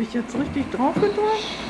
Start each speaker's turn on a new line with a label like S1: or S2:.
S1: Habe ich jetzt richtig drauf gedrückt?